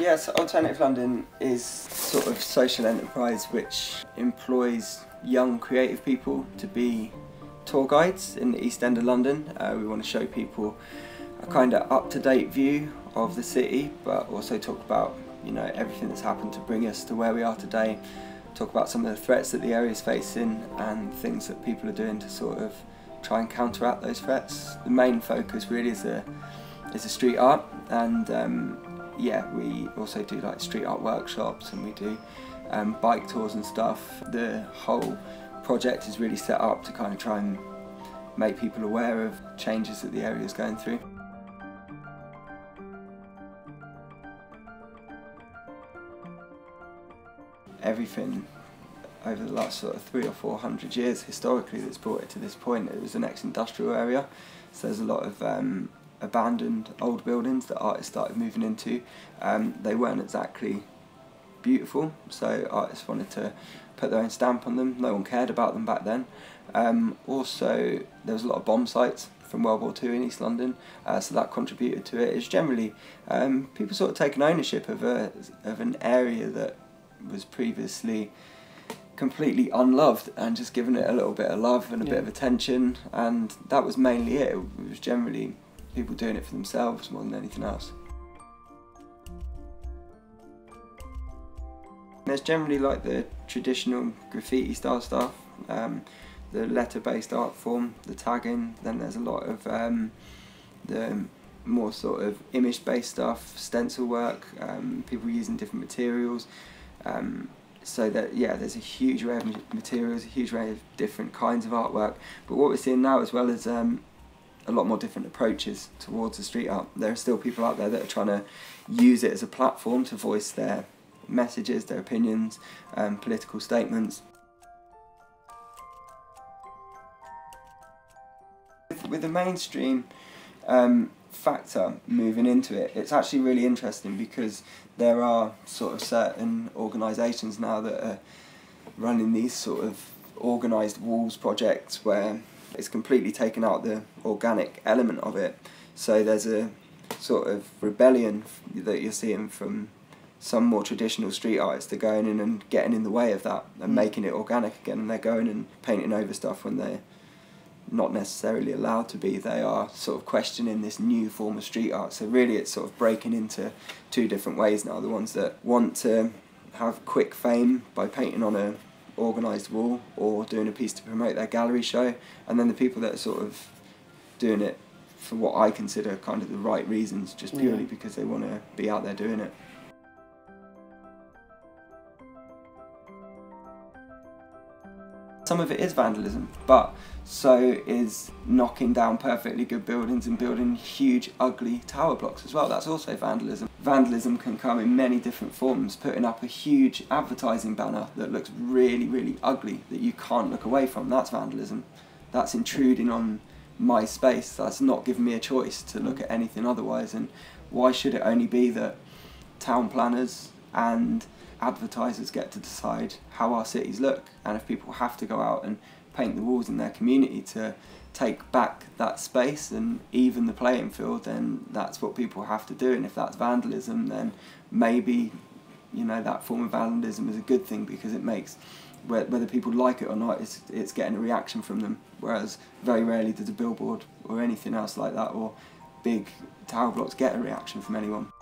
Yes, Alternative London is sort of social enterprise which employs young creative people to be tour guides in the East End of London. Uh, we want to show people a kind of up-to-date view of the city but also talk about you know everything that's happened to bring us to where we are today talk about some of the threats that the area is facing and things that people are doing to sort of try and counteract those threats. The main focus really is a is a street art and um, yeah we also do like street art workshops and we do um, bike tours and stuff. The whole project is really set up to kind of try and make people aware of changes that the area is going through. everything over the last sort of three or four hundred years historically that's brought it to this point. It was an ex-industrial area, so there's a lot of um, abandoned old buildings that artists started moving into. Um, they weren't exactly beautiful, so artists wanted to put their own stamp on them. No one cared about them back then. Um, also, there was a lot of bomb sites from World War II in East London, uh, so that contributed to it. It's generally um, people sort of taking ownership of a of an area that was previously completely unloved and just giving it a little bit of love and a yeah. bit of attention and that was mainly it. It was generally people doing it for themselves more than anything else. There's generally like the traditional graffiti style stuff, um, the letter-based art form, the tagging, then there's a lot of um, the more sort of image-based stuff, stencil work, um, people using different materials. Um, so that yeah, there's a huge array of materials, a huge array of different kinds of artwork. But what we're seeing now, as well as um, a lot more different approaches towards the street art, there are still people out there that are trying to use it as a platform to voice their messages, their opinions, um, political statements. With, with the mainstream um, factor moving into it, it's actually really interesting because there are sort of certain organisations now that are running these sort of organised walls projects where it's completely taken out the organic element of it. So there's a sort of rebellion that you're seeing from some more traditional street artists. They're going in and getting in the way of that and mm. making it organic again. And they're going and painting over stuff when they're not necessarily allowed to be, they are sort of questioning this new form of street art. So really it's sort of breaking into two different ways now. The ones that want to have quick fame by painting on a organised wall or doing a piece to promote their gallery show and then the people that are sort of doing it for what I consider kind of the right reasons just purely yeah. because they want to be out there doing it. Some of it is vandalism, but so is knocking down perfectly good buildings and building huge ugly tower blocks as well. That's also vandalism. Vandalism can come in many different forms, putting up a huge advertising banner that looks really, really ugly that you can't look away from. That's vandalism. That's intruding on my space. That's not giving me a choice to look at anything otherwise. And why should it only be that town planners and advertisers get to decide how our cities look and if people have to go out and paint the walls in their community to take back that space and even the playing field then that's what people have to do. And if that's vandalism then maybe you know that form of vandalism is a good thing because it makes whether people like it or not it's, it's getting a reaction from them. Whereas very rarely does a billboard or anything else like that or big tower blocks get a reaction from anyone